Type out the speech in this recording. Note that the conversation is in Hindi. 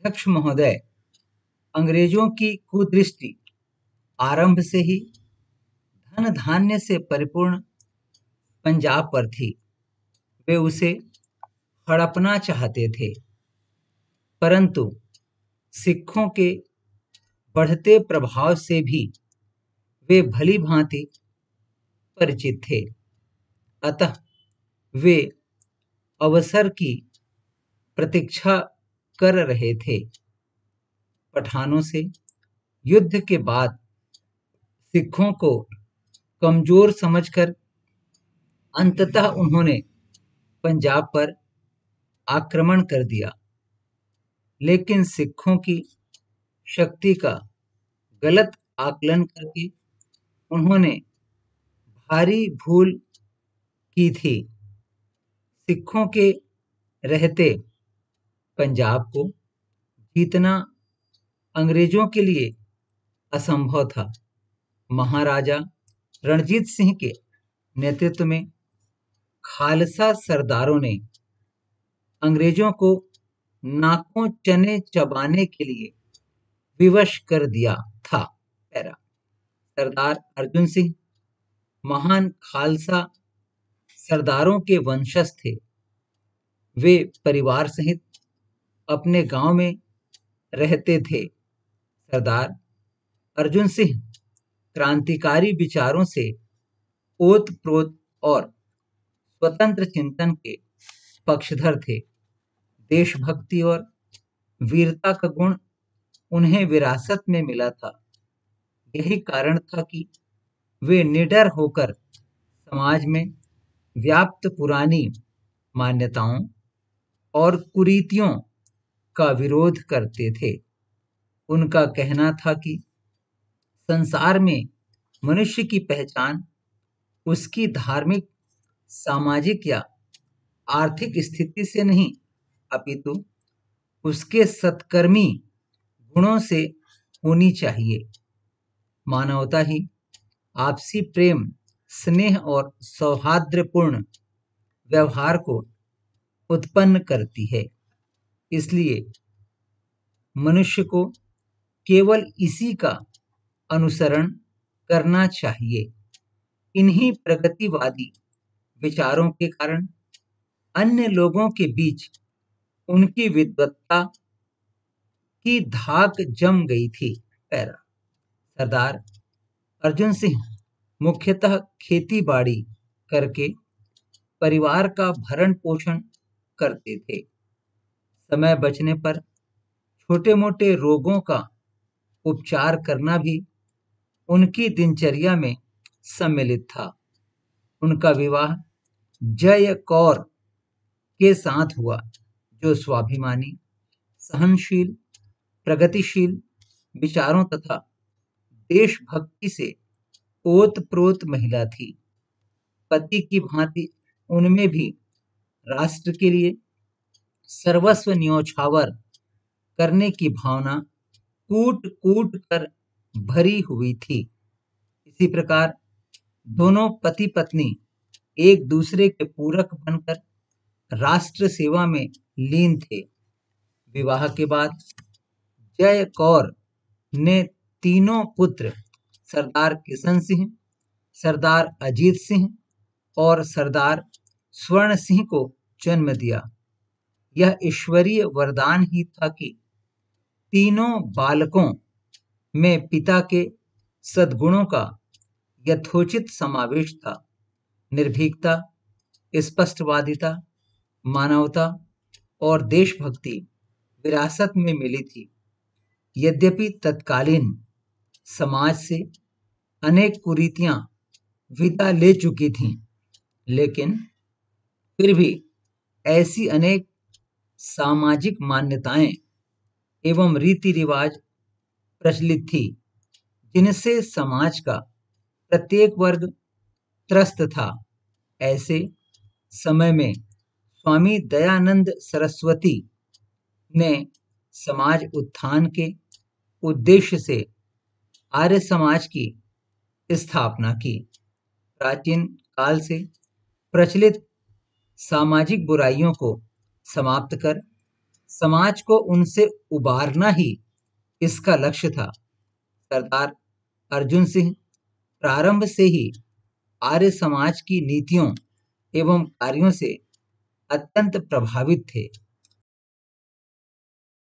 अध्यक्ष महोदय, अंग्रेज़ों की कुदृष्टि आरंभ से ही धन धान्य से परिपूर्ण पंजाब पर थी। वे उसे हड़पना चाहते थे। परंतु सिखों के बढ़ते प्रभाव से भी वे भली भांति परिचित थे। अतः वे अवसर की प्रतीक्षा कर रहे थे। पठानों से युद्ध के बाद सिखों को कमज़ोर समझकर अंततः उन्होंने पंजाब पर आक्रमण कर दिया। लेकिन सिखों की शक्ति का गलत आकलन करके उन्होंने भारी भूल की थी। सिखों के रहते पंजाब को जीतना अंग्रेज़ों के लिए असंभव था। महाराजा रणजीत सिंह के नेतृत्व में खालसा सरदारों ने अंग्रेज़ों को नाकों चने चबाने के लिए विवश कर दिया था पैरा। सरदार अर्जुन सिंह, महान खालसा सरदारों के वंशज थे। वे परिवार सहित अपने गाँव में रहते थे। सरदार अर्जुन सिंह क्रांतिकारी विचारों से ओत प्रोत और स्वतंत्र चिंतन के पक्षधर थे। देशभक्ति और वीरता का गुण उन्हें विरासत में मिला था। यही कारण था कि वे निडर होकर समाज में व्याप्त पुरानी मान्यताओं और कुरीतियों का विरोध करते थे। उनका कहना था कि संसार में मनुष्य की पहचान, उसकी धार्मिक, सामाजिक या आर्थिक स्थिति से नहीं, अपितु उसके सत्कर्मी गुणों से होनी चाहिए। मानवता ही आपसी प्रेम, स्नेह और सौहार्द्रपूर्ण व्यवहार को उत्पन्न करती है। इसलिए मनुष्य को केवल इसी का अनुसरण करना चाहिए। इन्हीं प्रगतिवादी विचारों के कारण अन्य लोगों के बीच उनकी विद्वत्ता की धाक जम गई थी। पैरा सरदार अर्जुन सिंह मुख्यतः खेती बाड़ी करके परिवार का भरण पोषण करते थे। समय बचने पर छोटे मोटे रोगों का उपचार करना भी उनकी दिनचर्या में सम्मिलित था। उनका विवाह जय कौर के साथ हुआ, जो स्वाभिमानी, सहनशील, प्रगतिशील विचारों तथा देशभक्ति से ओत प्रोत महिला थी। पति की भांति उनमें भी राष्ट्र के लिए सर्वस्व न्योछावर करने की भावना कूट कूट कर भरी हुई थी। इसी प्रकार दोनों पति पत्नी एक दूसरे के पूरक बनकर राष्ट्र सेवा में लीन थे। विवाह के बाद जय कौर ने तीनों पुत्र सरदार किशन सिंह, सरदार अजीत सिंह और सरदार स्वर्ण सिंह को जन्म दिया। यह ईश्वरीय वरदान ही था कि तीनों बालकों में पिता के सद्गुणों का यथोचित समावेश था। निर्भीकता, स्पष्टवादिता, मानवता और देशभक्ति विरासत में मिली थी। यद्यपि तत्कालीन समाज से अनेक कुरीतियाँ विदा ले चुकी थीं, लेकिन फिर भी ऐसी अनेक सामाजिक मान्यताएँ एवं रीति रिवाज प्रचलित थी, जिनसे समाज का प्रत्येक वर्ग त्रस्त था। ऐसे समय में स्वामी दयानंद सरस्वती ने समाज उत्थान के उद्देश्य से आर्य समाज की स्थापना की। प्राचीन काल से प्रचलित सामाजिक बुराइयों को समाप्त कर, समाज को उनसे उबारना ही इसका लक्ष्य था। सरदार अर्जुन सिंह प्रारंभ से ही आर्य समाज की नीतियों एवं कार्यों से अत्यंत प्रभावित थे।